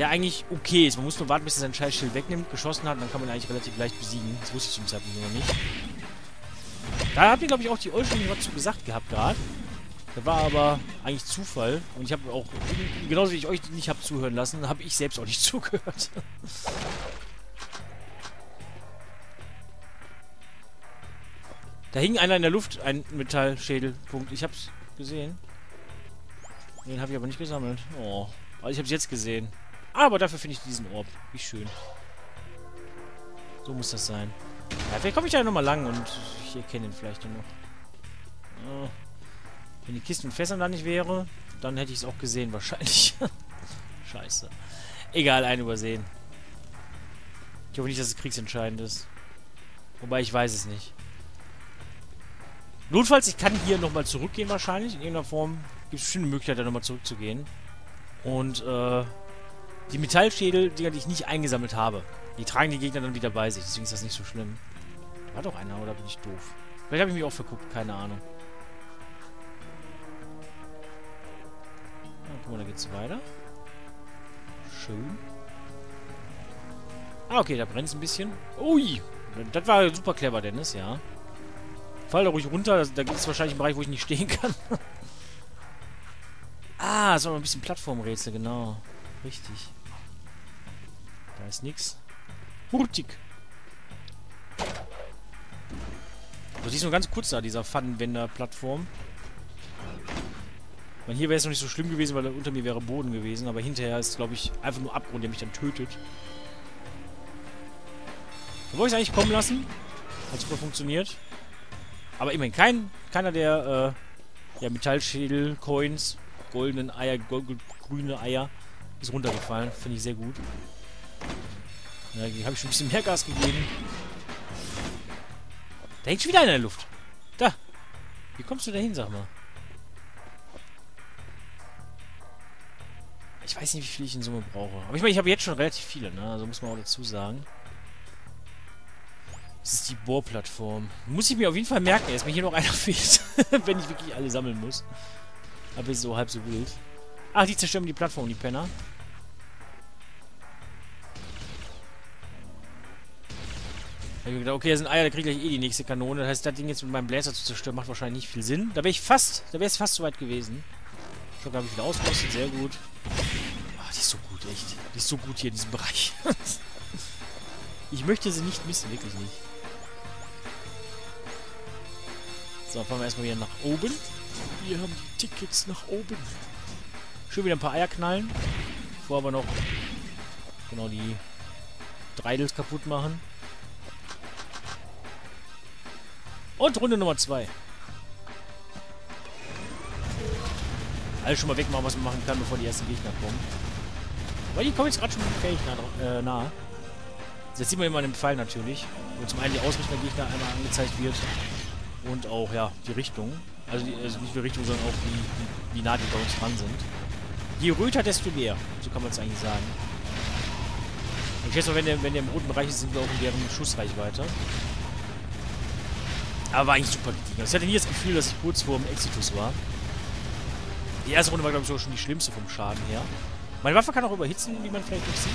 der eigentlich okay ist. Man muss nur warten, bis er sein Scheißschild wegnimmt, geschossen hat, und dann kann man ihn eigentlich relativ leicht besiegen. Das wusste ich zum Zeitpunkt noch nicht. Da habt ihr, glaube ich, auch die Olschen was zu gesagt gehabt gerade. Das war aber eigentlich Zufall. Und ich habe auch, genauso wie ich euch nicht habe zuhören lassen, habe ich selbst auch nicht zugehört. Da hing einer in der Luft, ein Metallschädelpunkt. Ich hab's gesehen. Den habe ich aber nicht gesammelt. Oh. Aber ich hab's jetzt gesehen. Aber dafür finde ich diesen Orb. Wie schön. So muss das sein. Ja, vielleicht komme ich da nochmal lang und ich erkenne ihn vielleicht noch. Oh. Wenn die Kisten und Fässern da nicht wäre, dann hätte ich es auch gesehen wahrscheinlich. Scheiße. Egal, einen übersehen. Ich hoffe nicht, dass es kriegsentscheidend ist. Wobei, ich weiß es nicht. Notfalls, ich kann hier nochmal zurückgehen wahrscheinlich. In irgendeiner Form gibt es bestimmt eine Möglichkeit, da nochmal zurückzugehen. Und, äh, die Metallschädel, die ich nicht eingesammelt habe, die tragen die Gegner dann wieder bei sich. Deswegen ist das nicht so schlimm. War doch einer, oder bin ich doof? Vielleicht habe ich mich auch verguckt, keine Ahnung. Ja, guck mal, da geht's weiter. Schön. Ah, okay, da brennt es ein bisschen. Ui! Das war super clever, Dennis, ja. Fall da ruhig runter. Da gibt es wahrscheinlich einen Bereich, wo ich nicht stehen kann. ah, so ein bisschen Plattformrätsel, genau. Richtig. Da ist nichts. Hurtig. So, die ist nur ganz kurz da, dieser Pfannenwender-Plattform. Hier wäre es noch nicht so schlimm gewesen, weil unter mir wäre Boden gewesen. Aber hinterher ist, glaube ich, einfach nur Abgrund, der mich dann tötet. Da wollte ich es eigentlich kommen lassen. Hat super funktioniert. Aber immerhin kein, keiner der äh, ja, Metallschädel-Coins, goldenen Eier, gold, grüne Eier, ist runtergefallen. Finde ich sehr gut. Da habe ich schon ein bisschen mehr Gas gegeben. Da hängt schon wieder einer in der Luft. Da. Wie kommst du da hin, sag mal? Ich weiß nicht, wie viel ich in Summe brauche. Aber ich meine, ich habe jetzt schon relativ viele, ne? Also muss man auch dazu sagen. Das ist die Bohrplattform. Muss ich mir auf jeden Fall merken, dass mir hier noch einer fehlt. Wenn ich wirklich alle sammeln muss. Aber ist so halb so wild. Ach, die zerstören die Plattform, die Penner. Ich gedacht, okay, da sind Eier, da kriege ich gleich eh die nächste Kanone. Das heißt, das Ding jetzt mit meinem Bläser zu zerstören, macht wahrscheinlich nicht viel Sinn. Da wäre ich fast, da wäre es fast so weit gewesen. Schon habe ich wieder ausgerüstet, sehr gut. Oh, die ist so gut, echt. Die ist so gut hier in diesem Bereich. ich möchte sie nicht missen, wirklich nicht. So, fahren wir erstmal wieder nach oben. Wir haben die Tickets nach oben. Schön wieder ein paar Eier knallen. Bevor wir noch genau die Dreidels kaputt machen. Und Runde Nummer 2. Alles schon mal wegmachen, was man machen kann, bevor die ersten Gegner kommen. Weil die kommen jetzt gerade schon fähig nah, äh, nah. Das sieht man immer an dem Pfeil natürlich. Wo zum einen die Ausrichtung der Gegner einmal angezeigt wird und auch, ja, die Richtung. Also, die, also nicht die Richtung, sondern auch wie, wie, nah die bei uns dran sind. Je röter, desto mehr. So kann man es eigentlich sagen. Ich schätze mal, wenn der, wenn der im roten Bereich ist, sind wir auch in deren Schussreichweite. Aber war eigentlich super gediegen. Also ich hatte nie das Gefühl, dass ich kurz vor dem Exitus war. Die erste Runde war, glaube ich, sogar schon die schlimmste vom Schaden her. Meine Waffe kann auch überhitzen, wie man vielleicht noch sieht.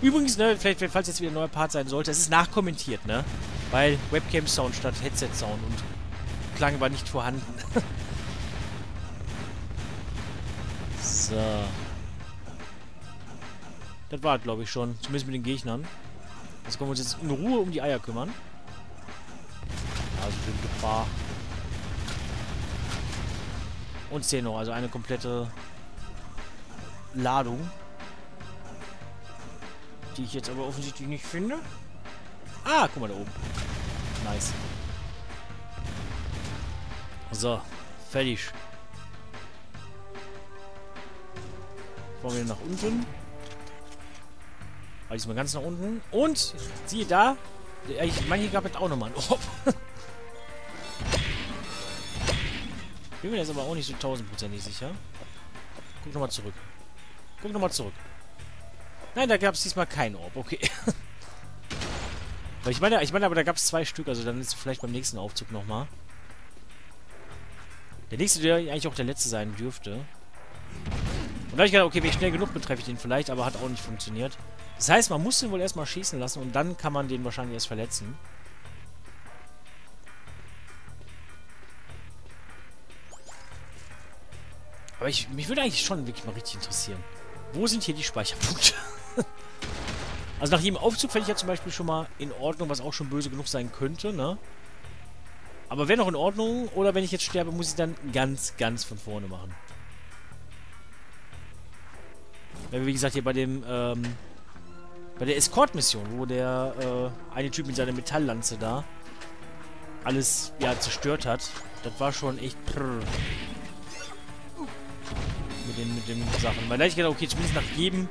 Übrigens, ne, vielleicht, falls jetzt wieder ein neuer Part sein sollte, es ist nachkommentiert, ne? Weil Webcam-Sound statt Headset-Sound und Klang war nicht vorhanden. so. Das war glaube ich, schon. Zumindest mit den Gegnern. Jetzt können wir uns jetzt in Ruhe um die Eier kümmern. Gefahr. Und 10 noch, also eine komplette Ladung. Die ich jetzt aber offensichtlich nicht finde. Ah, guck mal da oben. Nice. So, fertig. Fahren wir nach unten. Aber diesmal ganz nach unten. Und, siehe da, ich meine, hier gab es auch nochmal einen Orb. Bin mir jetzt aber auch nicht so tausendprozentig sicher. Guck nochmal zurück. Guck nochmal zurück. Nein, da gab es diesmal keinen Orb. Okay. Ich meine, ich meine, aber da gab es zwei Stück. Also dann ist vielleicht beim nächsten Aufzug nochmal. Der nächste, der eigentlich auch der letzte sein dürfte. Und da habe ich gedacht, okay, wenn ich schnell genug betreffe ich den vielleicht, aber hat auch nicht funktioniert. Das heißt, man muss den wohl erstmal schießen lassen und dann kann man den wahrscheinlich erst verletzen. Aber ich, mich würde eigentlich schon wirklich mal richtig interessieren. Wo sind hier die Speicherpunkte? also nach jedem Aufzug fände ich ja zum Beispiel schon mal in Ordnung, was auch schon böse genug sein könnte, ne? Aber wäre noch in Ordnung, oder wenn ich jetzt sterbe, muss ich dann ganz, ganz von vorne machen. Wenn wir, wie gesagt, hier bei dem, ähm, bei der Escort-Mission, wo der, äh, eine Typ mit seiner Metalllanze da alles, ja, zerstört hat. Das war schon echt prrr. Den, mit den Sachen. Weil da hätte ich gedacht, okay, zumindest nach jedem,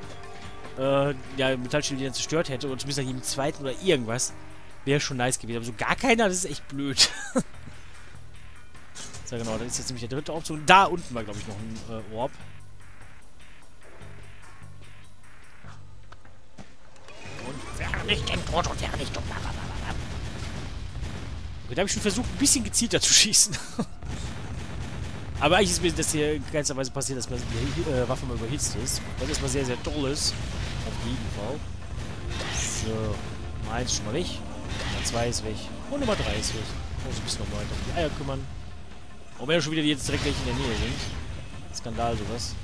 äh, ja, Metallschild, den er zerstört hätte, oder zumindest nach jedem zweiten oder irgendwas, wäre schon nice gewesen. Aber so gar keiner, das ist echt blöd. so, genau, das ist jetzt nämlich der dritte Option. Da unten war, glaube ich, noch ein äh, Orb. Vernichtung, Tod und Vernichtung. Okay, da habe ich schon versucht, ein bisschen gezielter zu schießen. Aber eigentlich ist mir das hier in keinster Weise passiert, dass die äh, Waffe mal überhitzt ist. Das ist mal sehr, sehr toll ist. Auf jeden Fall. So. Nummer 1 schon mal weg. Nummer 2 ist weg. Und Nummer 3 ist weg. Muss ein bisschen weiter um die Eier kümmern. Auch wenn ja schon wieder jetzt direkt welche in der Nähe sind. Skandal sowas.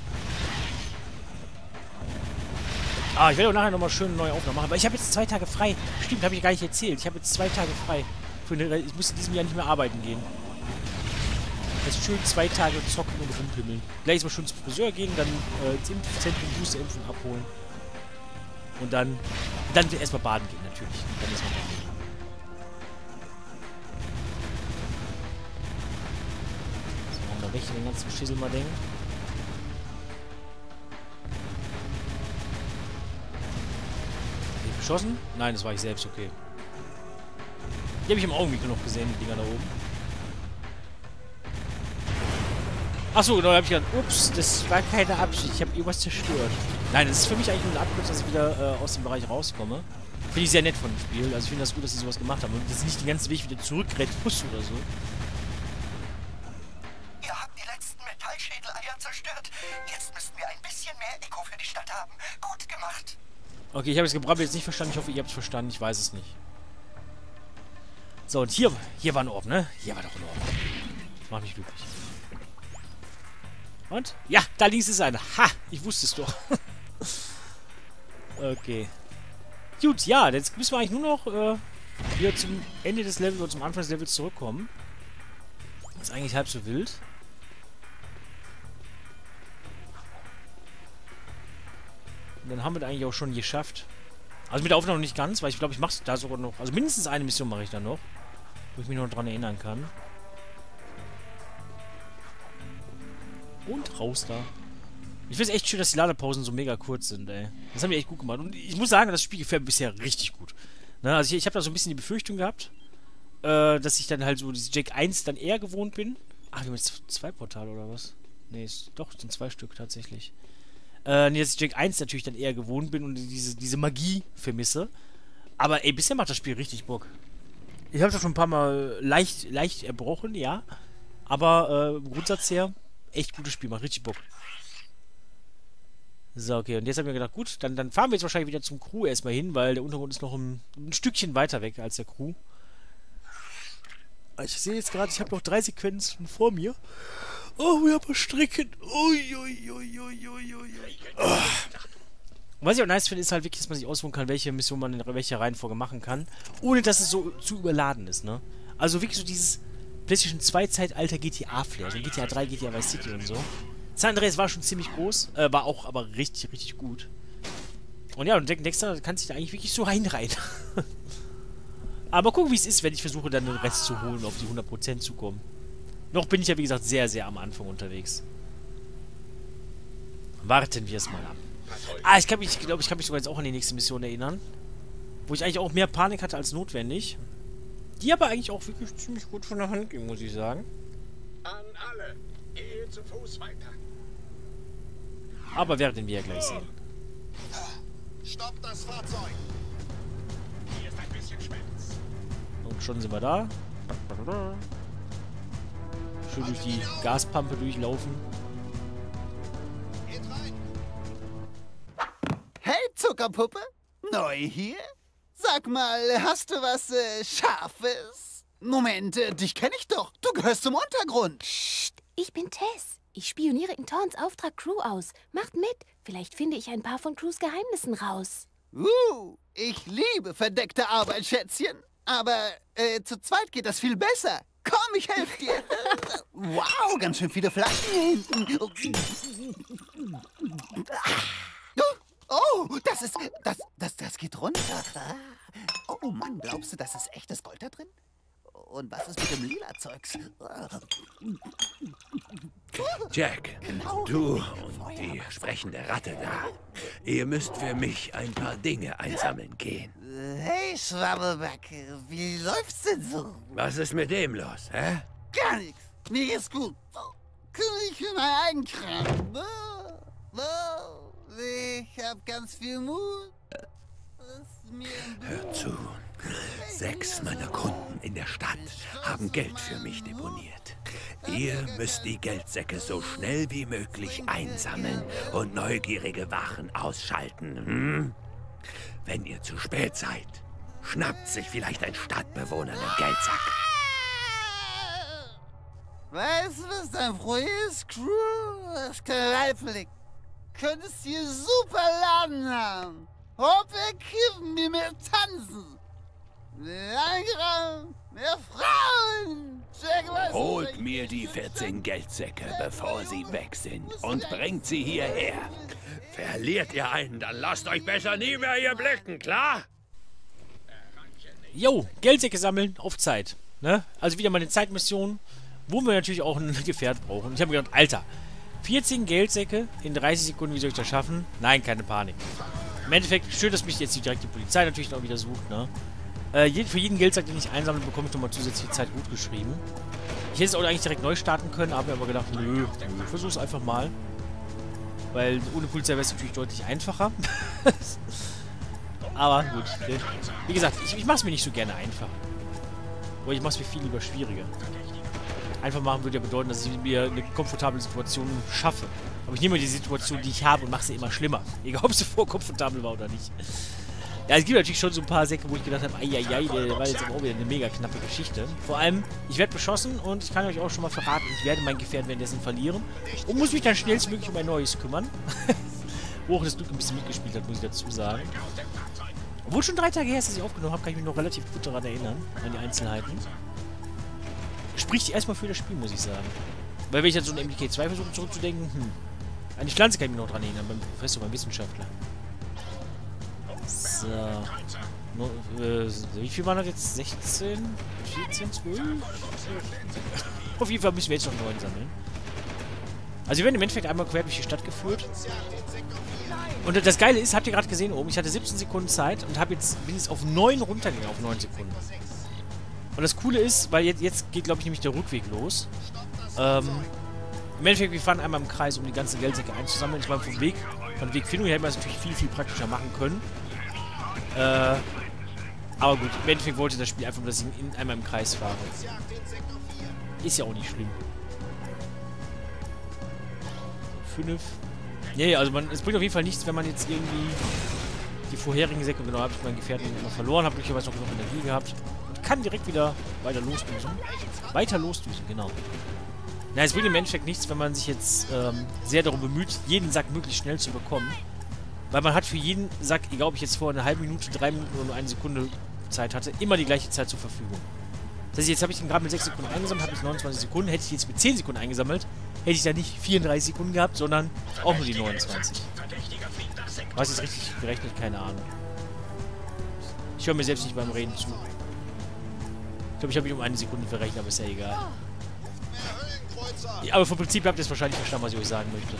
Ah, ich werde auch nachher nochmal schön eine neue Aufnahme machen. Aber ich habe jetzt zwei Tage frei. Stimmt, habe ich gar nicht erzählt. Ich habe jetzt zwei Tage frei. Ich muss in diesem Jahr nicht mehr arbeiten gehen. Ist schön zwei Tage zocken und rumpimmeln. Gleich mal schön zum Friseur gehen, dann äh, ins Impfzentrum Boosterimpfung abholen. Und dann, dann erstmal baden gehen, natürlich. Dann erstmal baden. So, machen wir weg den ganzen Schissel mal denken. Geschossen? Nein, das war ich selbst, okay. Die habe ich im Augenwinkel noch gesehen, die Dinger da oben. Achso, genau, da habe ich gedacht, ups, das war keine Absicht, ich habe irgendwas zerstört. Nein, das ist für mich eigentlich nur eine Abkürzung, dass ich wieder äh, aus dem Bereich rauskomme. Finde ich sehr nett von dem Spiel. Also ich finde das gut, dass sie sowas gemacht haben. Und dass ich nicht den ganzen Weg wieder zurückrennen muss oder so. Ihr habt die letzten Metallschädeleier zerstört. Jetzt müssten wir ein bisschen mehr Echo für die Stadt haben. Gut gemacht. Okay, ich habe das Gebrabbel jetzt nicht verstanden. Ich hoffe, ihr habt es verstanden. Ich weiß es nicht. So, und hier, hier war ein Orb, ne? Hier war doch ein Orb. Mach mich glücklich. Und? Ja, da links ist einer. Ha! Ich wusste es doch. okay. Gut, ja, jetzt müssen wir eigentlich nur noch äh, wieder zum Ende des Levels oder zum Anfang des Levels zurückkommen. ist eigentlich halb so wild. Und dann haben wir das eigentlich auch schon geschafft. Also mit der Aufnahme nicht ganz, weil ich glaube, ich mache da sogar noch... Also mindestens eine Mission mache ich da noch. Wo ich mich noch dran erinnern kann. Und raus da. Ich finde es echt schön, dass die Ladepausen so mega kurz sind, ey. Das haben wir echt gut gemacht. Und ich muss sagen, das Spiel gefällt mir bisher richtig gut. Ne, also ich, ich habe da so ein bisschen die Befürchtung gehabt, äh, dass ich dann halt so diese Jake 1 dann eher gewohnt bin. Ach, wir haben jetzt zwei Portale oder was? Nee, ist, doch, sind zwei Stück tatsächlich. Äh, nee, dass ich Jack 1 natürlich dann eher gewohnt bin und diese, diese Magie vermisse. Aber ey, bisher macht das Spiel richtig Bock. Ich habe es schon ein paar Mal leicht, leicht erbrochen, ja. Aber äh, im Grundsatz her, echt gutes Spiel, macht richtig Bock. So, okay, und jetzt haben wir gedacht, gut, dann, dann fahren wir jetzt wahrscheinlich wieder zum Crew erstmal hin, weil der Untergrund ist noch ein, ein Stückchen weiter weg als der Crew. Ich sehe jetzt gerade, ich habe noch drei Sequenzen vor mir. Oh, wir haben Stricken. Uiuiuiuiui. Oh. Was ich auch nice finde, ist halt wirklich, dass man sich aussuchen kann, welche Mission man in welcher Reihenfolge machen kann, ohne dass es so zu überladen ist, ne? Also wirklich so dieses PlayStation 2 Zeitalter GTA-Flair, so GTA 3, GTA Vice City und so. San Andreas war schon ziemlich groß, äh, war auch aber richtig, richtig gut. Und ja, und Dexter kann sich da eigentlich wirklich so reinreihen. aber gucken, wie es ist, wenn ich versuche, dann den Rest zu holen, auf die 100% zu kommen. Noch bin ich ja, wie gesagt, sehr, sehr am Anfang unterwegs. Warten wir es mal ab. Ah, ich, ich glaube, ich kann mich sogar jetzt auch an die nächste Mission erinnern. Wo ich eigentlich auch mehr Panik hatte als notwendig. Die aber eigentlich auch wirklich ziemlich gut von der Hand ging, muss ich sagen. An alle. Gehe zu Fuß weiter. Aber werden wir ja gleich sehen. Stopp das Fahrzeug. Hier ist ein bisschen Schmerz. Und schon sind wir da. Schön durch die Gaspampe durchlaufen. Zuckerpuppe? Neu hier? Sag mal, hast du was äh, Scharfes? Moment, äh, dich kenne ich doch. Du gehörst zum Untergrund. Psst, ich bin Tess. Ich spioniere in Thorns Auftrag Crew aus. Macht mit. Vielleicht finde ich ein paar von Crews Geheimnissen raus. Uh, ich liebe verdeckte Arbeit, Schätzchen. Aber äh, zu zweit geht das viel besser. Komm, ich helfe dir. wow, ganz schön viele Flaschen hinten. Oh, das ist. Das, das, das geht runter. Oh Mann, glaubst du, das ist echtes Gold da drin? Und was ist mit dem lila Zeugs? Jack, du und die sprechende Ratte da. Ihr müsst für mich ein paar Dinge einsammeln gehen. Hey, Schwabbelback, wie läuft's denn so? Was ist mit dem los, hä? Gar nichts. Mir geht's gut. Kümmere ich für meinen Eigenkram. Ich hab ganz viel Mut. Hör zu. Sechs meiner Kunden in der Stadt haben Geld für mich deponiert. Ihr müsst die Geldsäcke so schnell wie möglich einsammeln und neugierige Wachen ausschalten. Hm? Wenn ihr zu spät seid, schnappt sich vielleicht ein Stadtbewohner den Geldsack. Weißt du, was dein Problem ist, Crew? Das ist kein Reifenblick. Könntest hier super Laden haben. Hoppe kiffen, mir mehr tanzen. Mehr Eingraben, mehr Frauen. Was Holt mir die 14 Geldsäcke, bevor sie weg sind, und bringt sie hierher. Verliert ihr einen, dann lasst euch besser nie mehr hier blicken, klar? Jo, Geldsäcke sammeln auf Zeit. Ne? Also wieder mal eine Zeitmission, wo wir natürlich auch ein Gefährt brauchen. Ich habe mir gedacht, Alter, 14 Geldsäcke in 30 Sekunden, wie soll ich das schaffen? Nein, keine Panik. Im Endeffekt, schön, dass mich jetzt direkt die Polizei natürlich noch wieder sucht, ne? Äh, für jeden Geldsack, den ich einsammle, bekomme ich nochmal zusätzliche Zeit gut geschrieben. Ich hätte es auch eigentlich direkt neu starten können, habe mir aber gedacht, nö, versuch's einfach mal. Weil ohne Polizei wäre es natürlich deutlich einfacher. aber gut. Wie gesagt, ich, ich mache es mir nicht so gerne einfach. Aber ich mache es mir viel lieber schwieriger. Einfach machen würde ja bedeuten, dass ich mir eine komfortable Situation schaffe. Aber ich nehme die Situation, die ich habe und mache sie immer schlimmer. Egal, ob sie vorkomfortabel war oder nicht. Ja, es gibt natürlich schon so ein paar Säcke, wo ich gedacht habe, eieiei, der war jetzt aber auch wieder eine mega knappe Geschichte. Vor allem, ich werde beschossen und ich kann euch auch schon mal verraten, ich werde mein Gefährt währenddessen verlieren und muss mich dann schnellstmöglich um ein neues kümmern. wo auch das Glück ein bisschen mitgespielt hat, muss ich dazu sagen. Obwohl schon drei Tage her ist, dass ich aufgenommen habe, kann ich mich noch relativ gut daran erinnern, an die Einzelheiten. Spricht erstmal für das Spiel, muss ich sagen. Weil wenn ich dann so ein MDK2 versuche zurückzudenken, hm. An die Pflanze kann ich mich noch dran erinnern, beim Professor, beim Wissenschaftler. So. No, äh, wie viel waren das jetzt? 16? 14? 12? Auf jeden Fall müssen wir jetzt noch neun sammeln. Also wir werden im Endeffekt einmal quer durch die Stadt geführt. Und das Geile ist, habt ihr gerade gesehen oben, ich hatte 17 Sekunden Zeit und jetzt, bin jetzt auf 9 runtergegangen, auf 9 Sekunden. Und das Coole ist, weil jetzt, jetzt geht, glaube ich, nämlich der Rückweg los. Ähm, Im Endeffekt, wir fahren einmal im Kreis, um die ganzen Geldsäcke einzusammeln. Ich meine, vom Weg, von Wegfindung hätten wir es natürlich viel, viel praktischer machen können. Äh, aber gut, im Endeffekt wollte das Spiel einfach nur, dass ich in, einmal im Kreis fahre. Ist ja auch nicht schlimm. Fünf. Nee, also man, es bringt auf jeden Fall nichts, wenn man jetzt irgendwie die vorherigen Säcke, genau, habe ich meinen Gefährten immer verloren, habe glücklicherweise noch genug Energie gehabt kann direkt wieder weiter losdüsen. Weiter losdüsen, genau. Na, es bringt im Endeffekt nichts, wenn man sich jetzt ähm, sehr darum bemüht, jeden Sack möglichst schnell zu bekommen. Weil man hat für jeden Sack, egal ob ich jetzt vor eine halbe Minute, drei Minuten oder nur eine Sekunde Zeit hatte, immer die gleiche Zeit zur Verfügung. Das heißt, jetzt habe ich den gerade mit 6 Sekunden eingesammelt, habe ich 29 Sekunden. Hätte ich jetzt mit 10 Sekunden eingesammelt, hätte ich da nicht 34 Sekunden gehabt, sondern auch nur die 29. Was ist richtig gerechnet? Keine Ahnung. Ich höre mir selbst nicht beim Reden zu. Ich glaube, ich habe mich um eine Sekunde verrechnet, aber ist ja egal. Ja, aber vom Prinzip habt ihr es wahrscheinlich verstanden, was ich euch sagen möchte.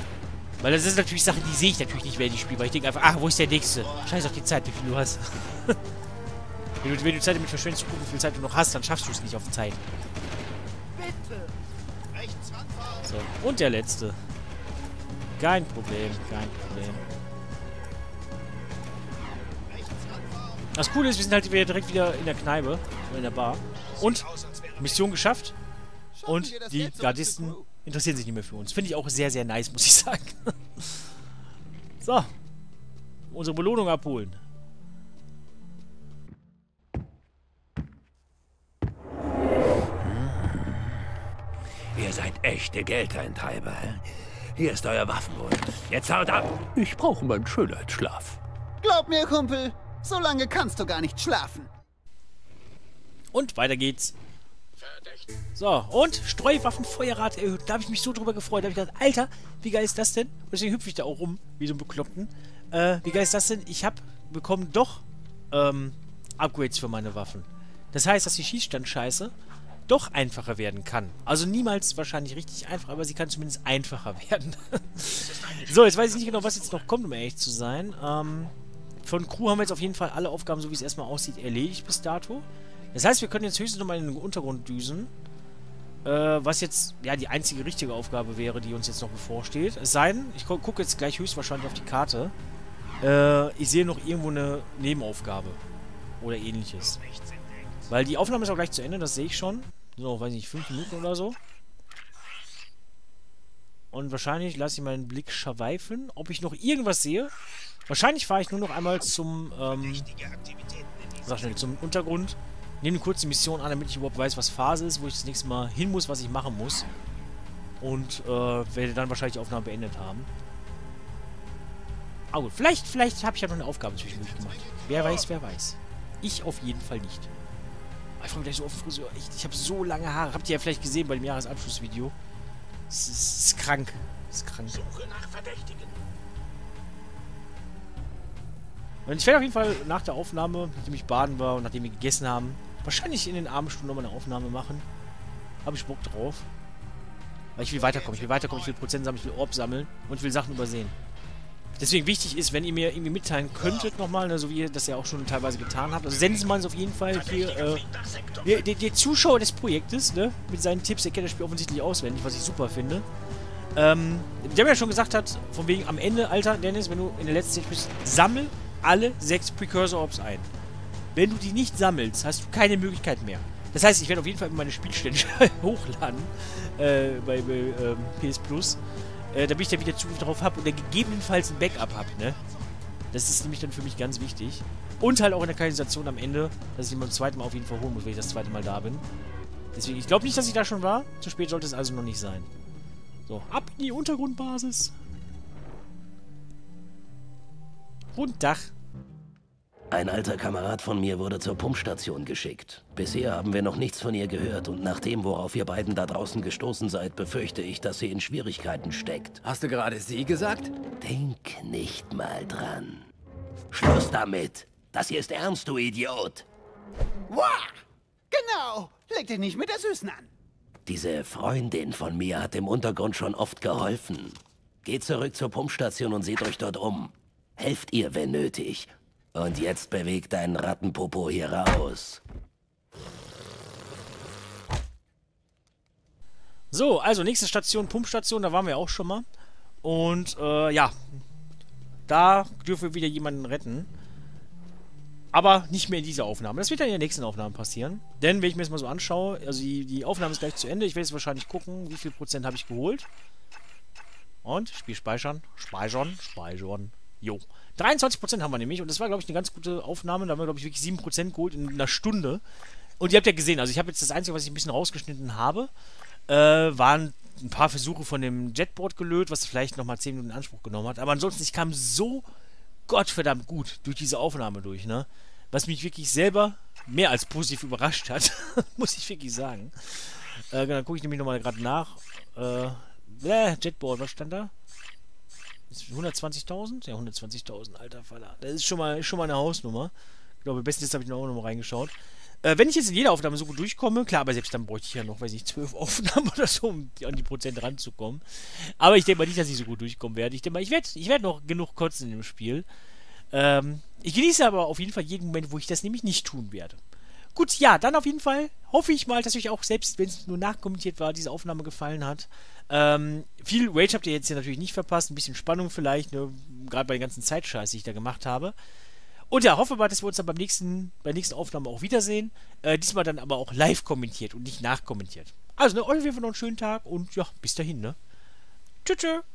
Weil das ist natürlich Sachen, die sehe ich natürlich nicht, wenn ich spiele. Weil ich denke einfach, ach, wo ist der nächste? Scheiß auf die Zeit, wie viel du hast. wenn, du, wenn du Zeit damit verschwendest, zu gucken, wie viel Zeit du noch hast, dann schaffst du es nicht auf Zeit. So, und der letzte. Kein Problem, kein Problem. Das Coole ist, wir sind halt direkt wieder in der Kneipe, in der Bar. Und Mission geschafft. Und die Gardisten interessieren sich nicht mehr für uns. Finde ich auch sehr, sehr nice, muss ich sagen. so. unsere Belohnung abholen. Ihr seid echte Geldeintreiber. Hier ist euer Waffenbund. Jetzt haut ab. Ich brauche meinen Schönheitsschlaf. Glaub mir, Kumpel, so lange kannst du gar nicht schlafen. Und weiter geht's. So, und Streuwaffenfeuerrate erhöht. Da habe ich mich so drüber gefreut. Da habe ich gedacht, Alter, wie geil ist das denn? Und deswegen hüpfe ich da auch rum, wie so ein Bekloppten. Äh, wie geil ist das denn? Ich habe bekommen doch ähm, Upgrades für meine Waffen. Das heißt, dass die Schießstand-Scheiße doch einfacher werden kann. Also niemals wahrscheinlich richtig einfach, aber sie kann zumindest einfacher werden. so, jetzt weiß ich nicht genau, was jetzt noch kommt, um ehrlich zu sein. Ähm, von Crew haben wir jetzt auf jeden Fall alle Aufgaben, so wie es erstmal aussieht, erledigt bis dato. Das heißt, wir können jetzt höchstens nochmal in den Untergrund düsen. Äh, was jetzt, ja, die einzige richtige Aufgabe wäre, die uns jetzt noch bevorsteht. Es sei denn, ich gucke jetzt gleich höchstwahrscheinlich auf die Karte. Äh, ich sehe noch irgendwo eine Nebenaufgabe. Oder ähnliches. Weil die Aufnahme ist auch gleich zu Ende, das sehe ich schon. So, weiß nicht, fünf Minuten oder so. Und wahrscheinlich lasse ich meinen Blick schweifen, ob ich noch irgendwas sehe. Wahrscheinlich fahre ich nur noch einmal zum, ähm, sag schnell, zum Untergrund. Nehme eine kurze Mission an, damit ich überhaupt weiß, was Phase ist, wo ich das nächste Mal hin muss, was ich machen muss. Und äh, werde dann wahrscheinlich die Aufnahme beendet haben. Aber gut, vielleicht, vielleicht habe ich ja noch eine Aufgabe zwischendurch gemacht. Wer weiß, wer weiß. Ich auf jeden Fall nicht. Ich freue mich gleich so auf den Friseur. Echt, ich habe so lange Haare. Habt ihr ja vielleicht gesehen bei dem Jahresabschlussvideo. Es ist, es ist krank. Es ist krank. Suche nach Verdächtigen. Und ich werde auf jeden Fall nach der Aufnahme, nachdem ich baden war und nachdem wir gegessen haben, wahrscheinlich in den Abendstunden nochmal eine Aufnahme machen. Habe ich Bock drauf. Weil ich will weiterkommen. Ich will weiterkommen, ich will Prozent sammeln, ich will Orb sammeln und ich will Sachen übersehen. Deswegen wichtig ist, wenn ihr mir irgendwie mitteilen könntet nochmal, ne, so wie ihr das ja auch schon teilweise getan habt. Also senden Sie mal auf jeden Fall hier, äh, der, der, der, Zuschauer des Projektes, ne, mit seinen Tipps, der kennt das Spiel offensichtlich auswendig, was ich super finde. Ähm, der mir ja schon gesagt hat, von wegen am Ende, Alter, Dennis, wenn du in der letzten Stage bist, sammel alle sechs Precursor Orbs ein. Wenn du die nicht sammelst, hast du keine Möglichkeit mehr. Das heißt, ich werde auf jeden Fall meine Spielstände hochladen äh, bei, bei ähm, PS Plus, äh, damit ich dann wieder Zugriff darauf habe und dann gegebenenfalls ein Backup habe, ne? Das ist nämlich dann für mich ganz wichtig. Und halt auch in der Kanalisation am Ende, dass ich ihn beim zweiten Mal auf jeden Fall holen muss, wenn ich das zweite Mal da bin. Deswegen, ich glaube nicht, dass ich da schon war. Zu spät sollte es also noch nicht sein. So, ab in die Untergrundbasis. Tag. Ein alter Kamerad von mir wurde zur Pumpstation geschickt. Bisher haben wir noch nichts von ihr gehört und nach dem, worauf ihr beiden da draußen gestoßen seid, befürchte ich, dass sie in Schwierigkeiten steckt. Hast du gerade sie gesagt? Denk nicht mal dran. Schluss damit! Das hier ist ernst, du Idiot! Wow! Genau! Leg dich nicht mit der Süßen an. Diese Freundin von mir hat im Untergrund schon oft geholfen. Geht zurück zur Pumpstation und seht euch dort um. Helft ihr, wenn nötig. Und jetzt bewegt deinen Rattenpopo hier raus. So, also nächste Station, Pumpstation, da waren wir auch schon mal. Und äh, ja, da dürfen wir wieder jemanden retten. Aber nicht mehr in dieser Aufnahme. Das wird dann in der nächsten Aufnahme passieren. Denn, wenn ich mir das mal so anschaue, also die, die Aufnahme ist gleich zu Ende. Ich werde jetzt wahrscheinlich gucken, wie viel Prozent habe ich geholt. Und, Spiel speichern, speichern, speichern. Jo. 23% haben wir nämlich. Und das war, glaube ich, eine ganz gute Aufnahme. Da haben wir, glaube ich, wirklich 7% geholt in einer Stunde. Und ihr habt ja gesehen, also ich habe jetzt das Einzige, was ich ein bisschen rausgeschnitten habe, äh, waren ein paar Versuche von dem Jetboard gelöst, was vielleicht nochmal 10 Minuten in Anspruch genommen hat. Aber ansonsten, ich kam so gottverdammt gut durch diese Aufnahme durch, ne? Was mich wirklich selber mehr als positiv überrascht hat, muss ich wirklich sagen. Äh, genau, dann gucke ich nämlich nochmal gerade nach. Äh, äh, Jetboard, was stand da? 120.000? Ja, 120.000, alter Vater. Das ist schon mal, schon mal eine Hausnummer. Ich glaube, bestens habe ich noch mal reingeschaut. Äh, wenn ich jetzt in jeder Aufnahme so gut durchkomme, klar, aber selbst dann bräuchte ich ja noch, weiß ich, zwölf Aufnahmen oder so, um an die Prozent ranzukommen. Aber ich denke mal nicht, dass ich so gut durchkommen werde. Ich denke mal, ich werde ich werd noch genug kotzen in dem Spiel. Ähm, ich genieße aber auf jeden Fall jeden Moment, wo ich das nämlich nicht tun werde. Gut, ja, dann auf jeden Fall hoffe ich mal, dass euch auch, selbst wenn es nur nachkommentiert war, diese Aufnahme gefallen hat. Ähm, viel Rage habt ihr jetzt hier natürlich nicht verpasst, ein bisschen Spannung vielleicht, ne? gerade bei den ganzen Zeitscheiß, die ich da gemacht habe. Und ja, hoffe mal, dass wir uns dann beim nächsten, bei der nächsten Aufnahme auch wiedersehen. Äh, diesmal dann aber auch live kommentiert und nicht nachkommentiert. Also, ne, euch auf jeden Fall noch einen schönen Tag und ja, bis dahin, ne? Tschüss, tschüss.